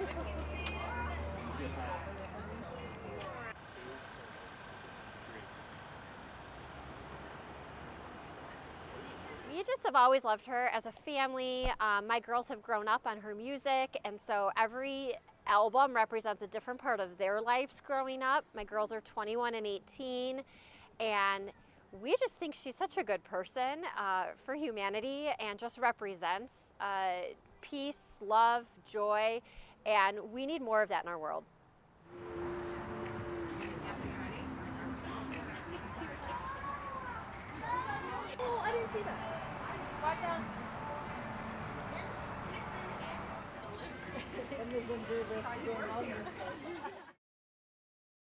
We just have always loved her as a family. Um, my girls have grown up on her music, and so every album represents a different part of their lives growing up. My girls are 21 and 18, and we just think she's such a good person uh, for humanity and just represents uh, peace, love, joy, and we need more of that in our world. Oh, I didn't see that. Squat down.